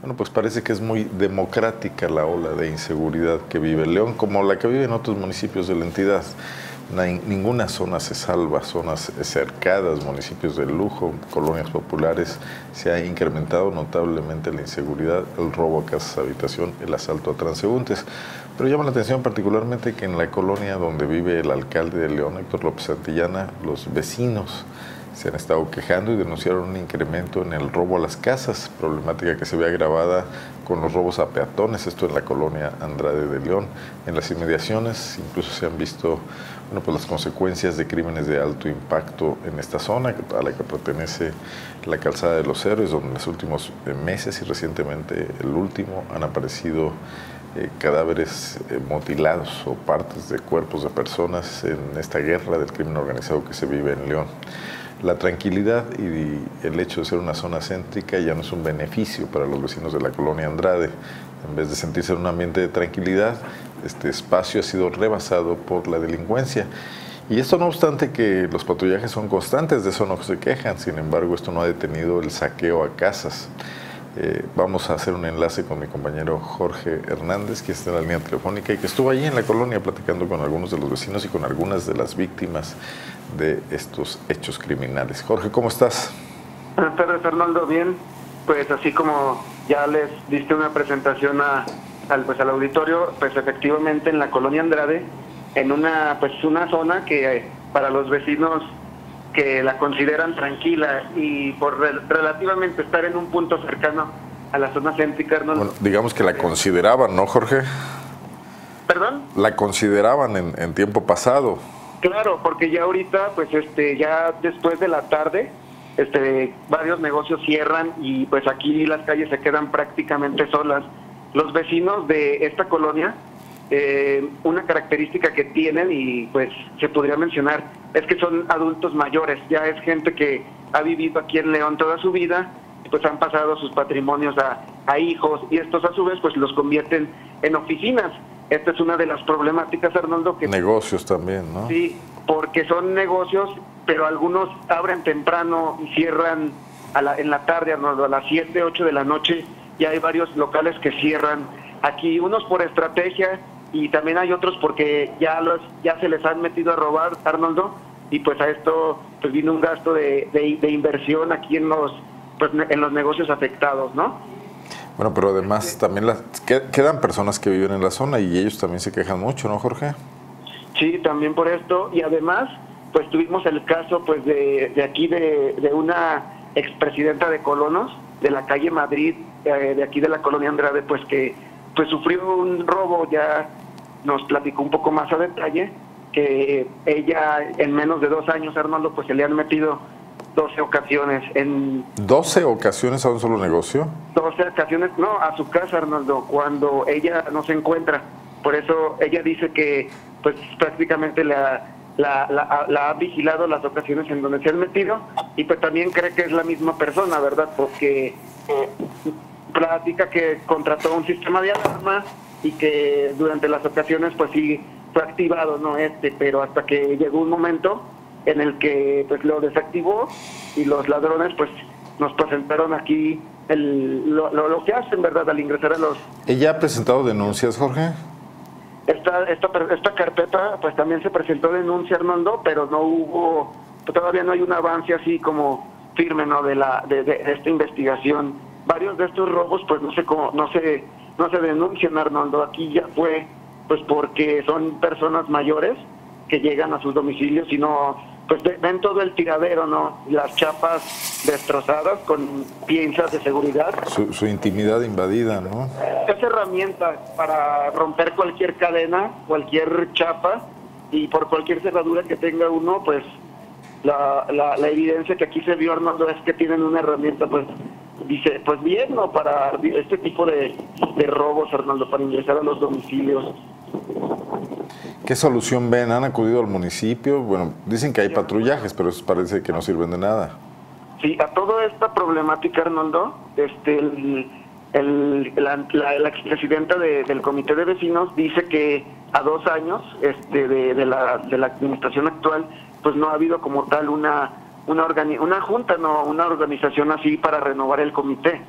Bueno, pues parece que es muy democrática la ola de inseguridad que vive León, como la que vive en otros municipios de la entidad. ninguna zona se salva, zonas cercadas, municipios de lujo, colonias populares, se ha incrementado notablemente la inseguridad, el robo a casas, habitación, el asalto a transeúntes. Pero llama la atención particularmente que en la colonia donde vive el alcalde de León, Héctor López Santillana, los vecinos se han estado quejando y denunciaron un incremento en el robo a las casas, problemática que se ve agravada con los robos a peatones, esto en la colonia Andrade de León. En las inmediaciones incluso se han visto bueno, pues las consecuencias de crímenes de alto impacto en esta zona, a la que pertenece la calzada de los héroes, donde en los últimos meses y recientemente el último han aparecido eh, cadáveres eh, mutilados o partes de cuerpos de personas en esta guerra del crimen organizado que se vive en León la tranquilidad y el hecho de ser una zona céntrica ya no es un beneficio para los vecinos de la colonia Andrade. En vez de sentirse en un ambiente de tranquilidad, este espacio ha sido rebasado por la delincuencia. Y esto no obstante que los patrullajes son constantes, de eso no se quejan, sin embargo esto no ha detenido el saqueo a casas. Eh, vamos a hacer un enlace con mi compañero Jorge Hernández, que está en la línea telefónica y que estuvo allí en la colonia platicando con algunos de los vecinos y con algunas de las víctimas de estos hechos criminales. Jorge, ¿cómo estás? Buenas tardes, Fernando. Bien, pues así como ya les diste una presentación al, pues, al auditorio, pues efectivamente en la colonia Andrade, en una, pues, una zona que eh, para los vecinos que la consideran tranquila y por relativamente estar en un punto cercano a la zona céntrica. Bueno, digamos que la consideraban, ¿no, Jorge? ¿Perdón? La consideraban en, en, tiempo pasado. Claro, porque ya ahorita, pues este, ya después de la tarde, este, varios negocios cierran y pues aquí las calles se quedan prácticamente solas. Los vecinos de esta colonia eh, una característica que tienen y pues se podría mencionar es que son adultos mayores, ya es gente que ha vivido aquí en León toda su vida, pues han pasado sus patrimonios a, a hijos y estos a su vez pues los convierten en oficinas. Esta es una de las problemáticas, Arnoldo. Que, negocios también, ¿no? Sí, porque son negocios, pero algunos abren temprano y cierran a la, en la tarde, Arnoldo, a las 7, 8 de la noche. Ya hay varios locales que cierran. Aquí unos por estrategia y también hay otros porque ya los ya se les han metido a robar, Arnoldo, y pues a esto pues viene un gasto de, de, inversión aquí en los pues, en los negocios afectados, ¿no? Bueno, pero además también las, quedan personas que viven en la zona y ellos también se quejan mucho, ¿no, Jorge? Sí, también por esto y además pues tuvimos el caso pues de, de aquí de, de una expresidenta de Colonos de la calle Madrid, eh, de aquí de la colonia Andrade, pues que pues sufrió un robo, ya nos platicó un poco más a detalle, que ella en menos de dos años, Arnoldo, pues se le han metido 12 ocasiones en... ¿12 ocasiones a un solo negocio? 12 ocasiones, no, a su casa, Arnoldo, cuando ella no se encuentra. Por eso ella dice que pues prácticamente la, la, la, ha vigilado las ocasiones en donde se han metido y pues también cree que es la misma persona, ¿verdad? Porque eh, platica que contrató un sistema de alarma y que durante las ocasiones pues sí fue activado, no este, pero hasta que llegó un momento en el que pues lo desactivó y los ladrones pues nos presentaron aquí el, lo, lo, que hacen, ¿verdad? Al ingresar a los... ¿Ella ha presentado denuncias, Jorge? Esta, esta, esta carpeta pues también se presentó denuncia, Armando, pero no hubo, todavía no hay un avance así como firme, ¿no? De, la, de, de esta investigación varios de estos robos pues no se no se no se denuncian Arnoldo aquí ya fue pues porque son personas mayores que llegan a sus domicilios y no pues ven todo el tiradero no las chapas destrozadas con piezas de seguridad. Su, su intimidad invadida no es herramienta para romper cualquier cadena cualquier chapa y por cualquier cerradura que tenga uno pues la, la, la evidencia que aquí se vio Arnoldo es que tienen una herramienta pues dice, pues bien, ¿no? Para este tipo de, de robos, Arnaldo, para ingresar a los domicilios. ¿Qué solución ven? ¿Han acudido al municipio? Bueno, dicen que hay patrullajes, pero eso parece que no sirven de nada. Sí, a toda esta problemática, Arnoldo, este, el, la, la, expresidenta del comité de vecinos dice que a dos años este, de, de, la, de la administración actual, pues no ha habido como tal una una, una junta, no una organización así para renovar el comité.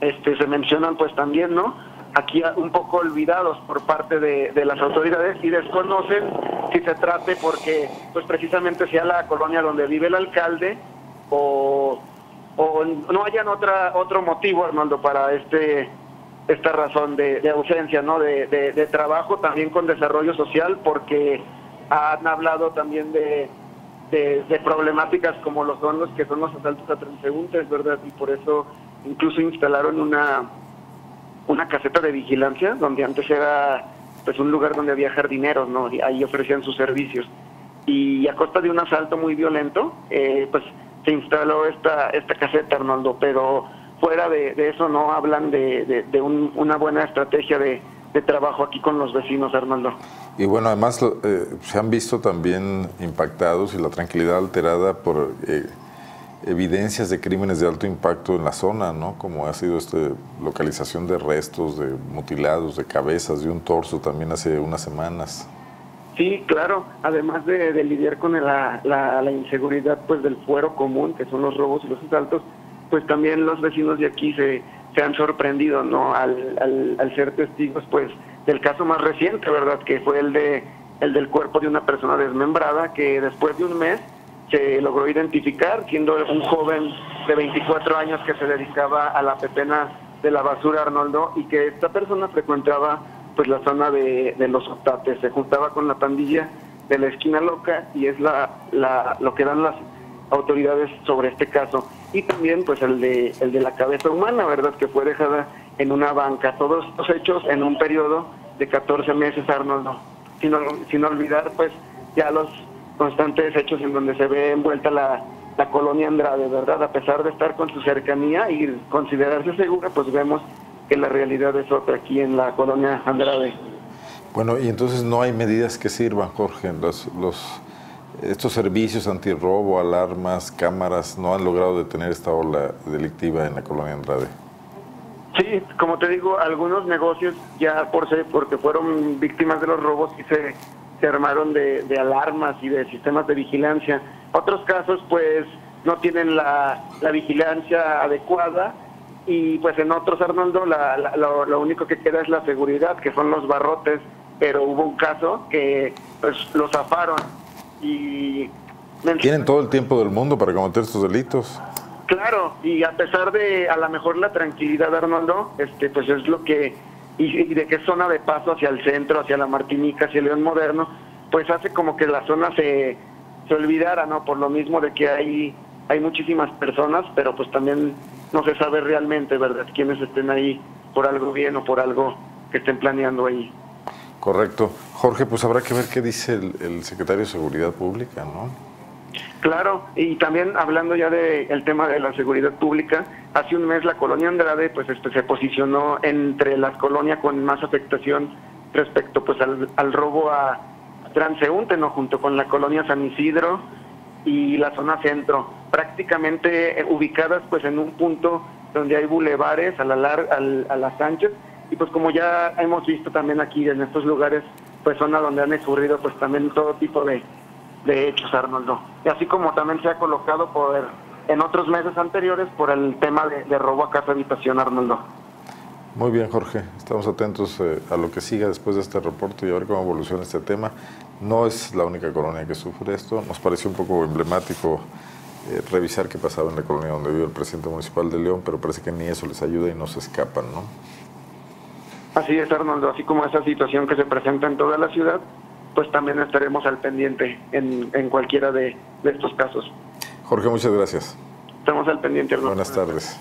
este, se mencionan pues también, ¿no? Aquí un poco olvidados por parte de, de, las autoridades y desconocen si se trate porque pues precisamente sea la colonia donde vive el alcalde o, o no hayan otra otro motivo, Arnoldo, para este esta razón de, ausencia, ¿no? De, de, trabajo también con desarrollo social, porque han hablado también de, de, problemáticas como los son que son los asaltos a transeúntes, ¿verdad? Y por eso incluso instalaron una, una caseta de vigilancia, donde antes era pues un lugar donde había jardineros, ¿no? Y ahí ofrecían sus servicios. Y a costa de un asalto muy violento, eh, pues se instaló esta, esta caseta, Arnoldo, pero fuera de, eso no hablan de, una buena estrategia de, trabajo aquí con los vecinos, Arnaldo. Y bueno, además eh, se han visto también impactados y la tranquilidad alterada por eh, evidencias de crímenes de alto impacto en la zona, ¿no? Como ha sido esta localización de restos, de mutilados, de cabezas, de un torso también hace unas semanas. Sí, claro. Además de, lidiar con la, la, inseguridad pues del fuero común, que son los robos y los asaltos, pues también los vecinos de aquí se, se han sorprendido, ¿no? Al, al, ser testigos, pues, del caso más reciente, ¿verdad? Que fue el de el del cuerpo de una persona desmembrada que después de un mes se logró identificar, siendo un joven de 24 años que se dedicaba a la pepena de la basura Arnoldo y que esta persona frecuentaba pues la zona de, de los otates, se juntaba con la pandilla de la esquina loca y es la, la, lo que dan las autoridades sobre este caso y también pues el de el de la cabeza humana, ¿verdad? Que fue dejada en una banca. Todos estos hechos en un periodo de 14 meses, Arnoldo. Sin, sin olvidar pues ya los constantes hechos en donde se ve envuelta la, la colonia Andrade, ¿verdad? A pesar de estar con su cercanía y considerarse segura, pues vemos que la realidad es otra aquí en la colonia Andrade. Bueno, y entonces no hay medidas que sirvan, Jorge. Los, los estos servicios antirrobo, alarmas, cámaras, no han logrado detener esta ola delictiva en la colonia Andrade. Sí, como te digo, algunos negocios ya por ser, porque fueron víctimas de los robos y se, se armaron de, alarmas y de sistemas de vigilancia. Otros casos pues no tienen la, vigilancia adecuada y pues en otros, Arnoldo, lo, lo, único que queda es la seguridad, que son los barrotes, pero hubo un caso que pues lo zafaron y tienen todo el tiempo del mundo para cometer estos delitos. Claro, y a pesar de a lo mejor la tranquilidad, Arnoldo, este, pues es lo que, y, de es zona de paso hacia el centro, hacia la Martinica, hacia el León Moderno, pues hace como que la zona se, se olvidara, ¿no? Por lo mismo de que hay, hay muchísimas personas, pero pues también no se sabe realmente, ¿verdad?, quiénes estén ahí por algo bien o por algo que estén planeando ahí. Correcto. Jorge, pues habrá que ver qué dice el, secretario de Seguridad Pública, ¿no? Claro, y también hablando ya del tema de la seguridad pública, hace un mes la colonia Andrade pues este, se posicionó entre las colonias con más afectación respecto pues al, robo a, transeúnte, ¿no? junto con la colonia San Isidro y la zona centro, prácticamente eh, ubicadas pues en un punto donde hay bulevares a la, lar a las Sánchez y pues como ya hemos visto también aquí en estos lugares, pues zona donde han ocurrido pues también todo tipo de, hechos, Arnoldo. Y así como también se ha colocado por en otros meses anteriores por el tema de, robo a casa habitación, Arnoldo. Muy bien, Jorge. Estamos atentos eh, a lo que siga después de este reporte y a ver cómo evoluciona este tema. No es la única colonia que sufre esto. Nos pareció un poco emblemático eh, revisar qué pasaba en la colonia donde vive el presidente municipal de León, pero parece que ni eso les ayuda y no se escapan, ¿no? Así es, Arnoldo, así como esa situación que se presenta en toda la ciudad, pues también estaremos al pendiente en, en cualquiera de, de estos casos. Jorge, muchas gracias. Estamos al pendiente, Arnoldo. Buenas tardes.